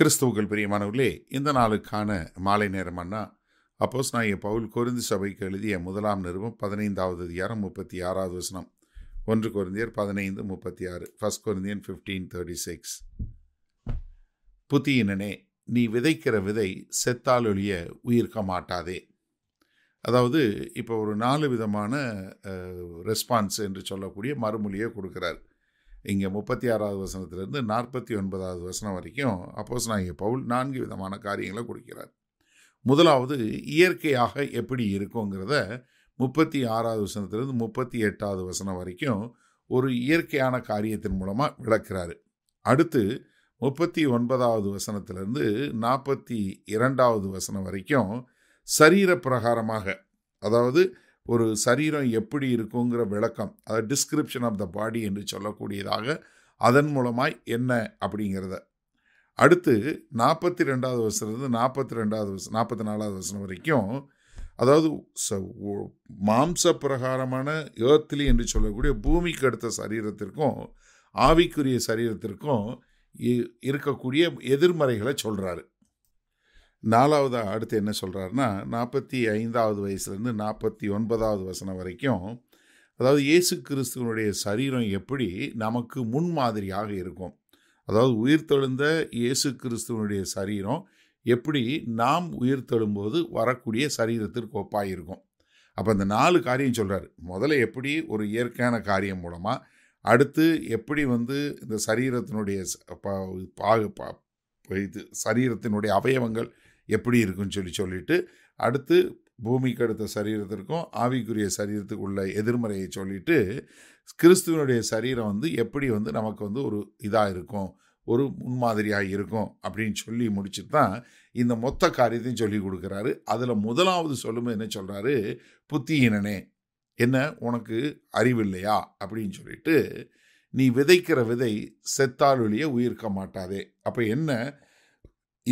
கிறிஸ்துவுக்கள் பிரியமானவர்களே இந்த நாளுக்கான மாலை நேரம் அண்ணா அப்போஸ் நான் என் பவுல் கொரிந்து சபைக்கு எழுதிய முதலாம் நிறுவம் பதினைந்தாவது அதிகாரம் முப்பத்தி ஆறாவது வசனம். ஒன்று கொரிந்தியர் பதினைந்து முப்பத்தி ஆறு first Corinthian fifteen thirty six புத்தியினனே நீ விதைக்கிற விதை செத்தால் ஒழிய உயிர்க்க மாட்டாதே. அதாவது இப்போ ஒரு நாலு விதமான ரெஸ்பான்ஸ் என்று சொல்லக்கூடிய மறுமொழியை கொடுக்குறார். இங்கே முப்பத்தி ஆறாவது வசனத்திலிருந்து நாற்பத்தி ஒன்பதாவது வசனம் வரைக்கும் அப்போஸ் நான் இங்கே பவுல் நான்கு விதமான காரியங்களை கொடுக்கிறார். முதலாவது இயற்கையாக எப்படி இருக்குங்கிறத முப்பத்தி ஆறாவது வசனத்திலிருந்து முப்பத்தி எட்டாவது வசனம் வரைக்கும் ஒரு இயற்கையான காரியத்தின் மூலமாக விளக்கிறாரு. அடுத்து முப்பத்தி ஒன்பதாவது வசனத்திலிருந்து நாற்பத்தி இரண்டாவது வசனம் வரைக்கும் சரீர பிரகாரமாக அதாவது ஒரு சரீரம் எப்படி இருக்குங்கிற விளக்கம் அதாவது டிஸ்கிரிப்ஷன் ஆஃப் த பாடி என்று சொல்லக்கூடியதாக அதன் மூலமாய் என்ன அப்படிங்கிறத. அடுத்து நாற்பத்தி ரெண்டாவது வருஷத்துலேருந்து நாற்பத்தி ரெண்டாவது வருஷம் நாற்பத்தி நாலாவது வருஷம் வரைக்கும் அதாவது மாம்ச பிரகாரமான ஏர்த்லி என்று சொல்லக்கூடிய பூமிக்கு அடுத்த சரீரத்திற்கும் ஆவிக்குரிய சரீரத்திற்கும் இருக்கக்கூடிய எதிர்மறைகளை சொல்கிறாரு நாலாவது அடுத்து என்ன சொல்கிறாருன்னா நாற்பத்தி ஐந்தாவது வயசுலேருந்து நாற்பத்தி ஒன்பதாவது வசனம் வரைக்கும் அதாவது இயேசு கிறிஸ்துவனுடைய சரீரம் எப்படி நமக்கு முன்மாதிரியாக இருக்கும். அதாவது உயிர்த்தெழுந்த இயேசு கிறிஸ்துவனுடைய சரீரம் எப்படி நாம் உயிர்த்தெழும்போது வரக்கூடிய சரீரத்திற்கு ஒப்பாக இருக்கும் அப்போ இந்த நாலு காரியம் சொல்கிறார் முதல்ல எப்படி ஒரு இயற்கையான காரியம் மூலமாக அடுத்து எப்படி வந்து இந்த சரீரத்தினுடைய பாகு இது சரீரத்தினுடைய அவயவங்கள் எப்படி இருக்குன்னு சொல்லி சொல்லிட்டு அடுத்து பூமிக்கு அடுத்த சரீரத்திற்கும் ஆவிக்குரிய சரீரத்துக்கு உள்ள எதிர்மறையை சொல்லிட்டு கிறிஸ்துவனுடைய சரீரம் வந்து எப்படி வந்து நமக்கு வந்து ஒரு இதாக இருக்கும் ஒரு முன்மாதிரியாக இருக்கும் அப்படின்னு சொல்லி முடிச்சுட்டு தான் இந்த மொத்த காரியத்தையும் சொல்லி கொடுக்குறாரு. அதில் முதலாவது சொல்லும்போது என்ன சொல்கிறாரு புத்தியினனே. என்ன? உனக்கு அறிவில்லையா அப்படின்னு சொல்லிட்டு நீ விதைக்கிற விதை செத்தாலொழிய உயிர்க்க மாட்டாதே. அப்போ என்ன?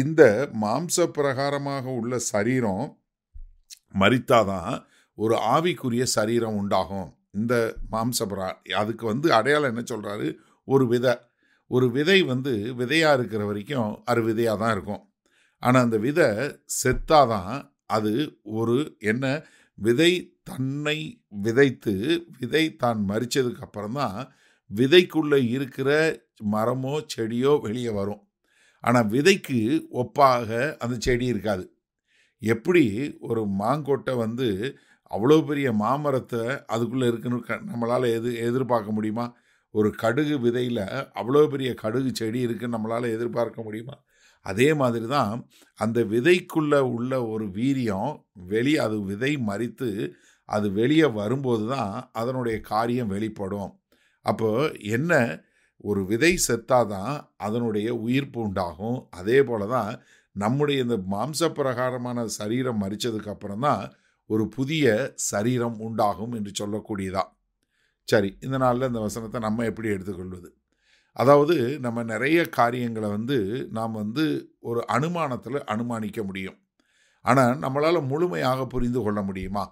இந்த மாம்ச பிரகாரமாக உள்ள சரீரம் மறித்தாதான் ஒரு ஆவிக்குரிய சரீரம் உண்டாகும். இந்த மாம்ச பிரா அதுக்கு வந்து அடையாளம் என்ன சொல்கிறாரு ஒரு விதை ஒரு விதை வந்து விதையாக இருக்கிற வரைக்கும் அது விதையாக தான் இருக்கும். ஆனால் அந்த விதை செத்தாதான் அது ஒரு என்ன? விதை தன்னை விதைத்து விதை தான் மறித்ததுக்கு அப்புறம் தான் விதைக்குள்ளே இருக்கிற மரமோ செடியோ வெளியே வரும். ஆனால் விதைக்கு ஒப்பாக அந்த செடி இருக்காது. எப்படி ஒரு மாங்கொட்டை வந்து அவ்வளோ பெரிய மாமரத்தை அதுக்குள்ளே இருக்குன்னு நம்மளால் எது எதிர்பார்க்க முடியுமா? ஒரு கடுகு விதையில் அவ்வளோ பெரிய கடுகு செடி இருக்குன்னு நம்மளால் எதிர்பார்க்க முடியுமா? அதே மாதிரி தான் அந்த விதைக்குள்ளே உள்ள ஒரு வீரியம் வெளி அது விதை மறித்து அது வெளியே வரும்போது தான் அதனுடைய காரியம் வெளிப்படும். அப்போ என்ன ஒரு விதை செத்தாதான் அதனுடைய உயிர்ப்பு உண்டாகும். அதே போல தான் நம்முடைய இந்த மாம்ச பிரகாரமான சரீரம் மறித்ததுக்கு அப்புறம் தான் ஒரு புதிய சரீரம் உண்டாகும் என்று சொல்லக்கூடியதா. சரி இந்த நாளில் இந்த வசனத்தை நம்ம எப்படி எடுத்துக்கொள்வது? அதாவது நம்ம நிறைய காரியங்களை வந்து நாம் வந்து ஒரு அனுமானத்தில் அனுமானிக்க முடியும். ஆனால் நம்மளால் முழுமையாக புரிந்து கொள்ள முடியுமா?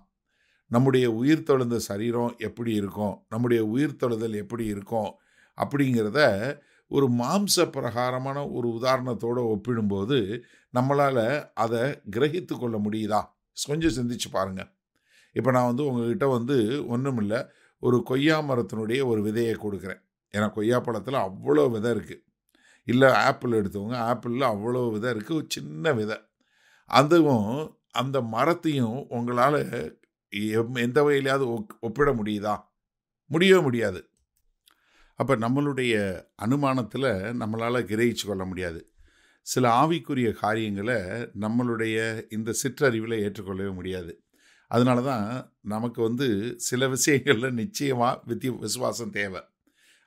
நம்முடைய உயிர் தொழுந்த சரீரம் எப்படி இருக்கும்? நம்முடைய உயிர் தொழுதல் எப்படி இருக்கும்? அப்படிங்கிறத ஒரு மாம்ச பிரகாரமான ஒரு உதாரணத்தோடு ஒப்பிடும்போது நம்மளால் அதை கிரகித்து கொள்ள முடியுதா? கொஞ்சம் சிந்திச்சு பாருங்கள் இப்போ நான் வந்து உங்ககிட்ட வந்து ஒன்றும் இல்லை ஒரு கொய்யா மரத்தினுடைய ஒரு விதையை கொடுக்குறேன். ஏன்னா கொய்யா பழத்தில் அவ்வளோ விதை இருக்குது இல்லை ஆப்பிள் எடுத்தவங்க ஆப்பிளில் அவ்வளோ விதை இருக்குது ஒரு சின்ன விதை. அதுவும் அந்த மரத்தையும் உங்களால் எந்த வகையிலையாவது ஒப்பிட முடியுதா? முடியவே முடியாது. அப்போ நம்மளுடைய அனுமானத்தில் நம்மளால் கிரகிச்சு கொள்ள முடியாது. சில ஆவிக்குரிய காரியங்களை நம்மளுடைய இந்த சிற்றறிவில் ஏற்றுக்கொள்ளவே முடியாது. அதனால தான் நமக்கு வந்து சில விஷயங்களில் நிச்சயமாக வித்திய விசுவாசம் தேவை.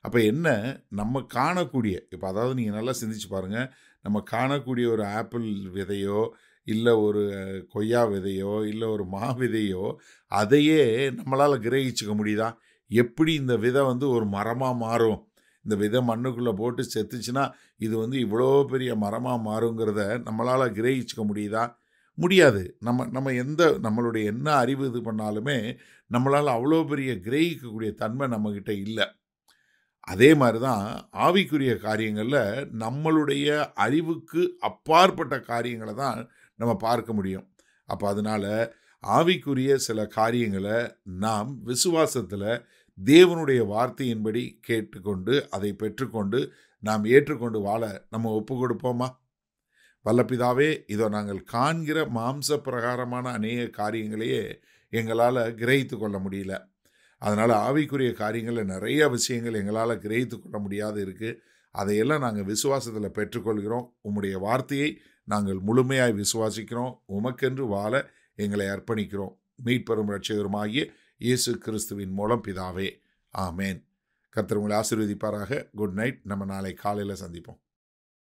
அப்போ என்ன? நம்ம காணக்கூடிய இப்போ அதாவது நீங்கள் நல்லா சிந்திச்சு பாருங்கள் நம்ம காணக்கூடிய ஒரு ஆப்பிள் விதையோ இல்லை ஒரு கொய்யா விதையோ இல்லை ஒரு மா விதையோ அதையே நம்மளால் கிரகிச்சிக்க முடியுதா? எப்படி இந்த விதை வந்து ஒரு மரமாக மாறும்? இந்த விதை மண்ணுக்குள்ளே போட்டு செத்துச்சுன்னா இது வந்து இவ்வளோ பெரிய மரமாக மாறுங்கிறத நம்மளால் கிரகிச்சிக்க முடியுதா? முடியாது. நம்ம நம்ம எந்த நம்மளுடைய என்ன அறிவு இது பண்ணாலுமே நம்மளால் அவ்வளோ பெரிய கிரகிக்கக்கூடிய தன்மை நம்மக்கிட்ட இல்லை. அதே மாதிரி தான் ஆவிக்குரிய காரியங்களில் நம்மளுடைய அறிவுக்கு அப்பாற்பட்ட காரியங்களை தான் நம்ம பார்க்க முடியும். அப்போ அதனால் ஆவிக்குரிய சில காரியங்களை நாம் விசுவாசத்தில் தேவனுடைய வார்த்தையின்படி கேட்டுக்கொண்டு அதை பெற்றுக்கொண்டு நாம் ஏற்றுக்கொண்டு வாழ நம்ம ஒப்பு கொடுப்போமா? வல்லப்பிதாவே இதோ நாங்கள் காண்கிற மாம்ச பிரகாரமான அநேக காரியங்களையே எங்களால் கிரகித்து கொள்ள முடியல. அதனால் ஆவிக்குரிய காரியங்களில் நிறைய விஷயங்கள் எங்களால் கிரகித்து கொள்ள முடியாது இருக்குது அதையெல்லாம் நாங்கள் விசுவாசத்தில் பெற்றுக்கொள்கிறோம். உம்முடைய வார்த்தையை நாங்கள் முழுமையாய் விசுவாசிக்கிறோம். உமக்கென்று வாழ எங்களை அர்ப்பணிக்கிறோம். மீட்பெரும் ரட்சகருமாகிய இயேசு கிறிஸ்துவின் மூலம் பிதாவே. ஆமேன். கர்த்தர் உங்களை ஆசீர்வதிப்பாராக. Good night. நம்ம நாளை காலையில் சந்திப்போம்.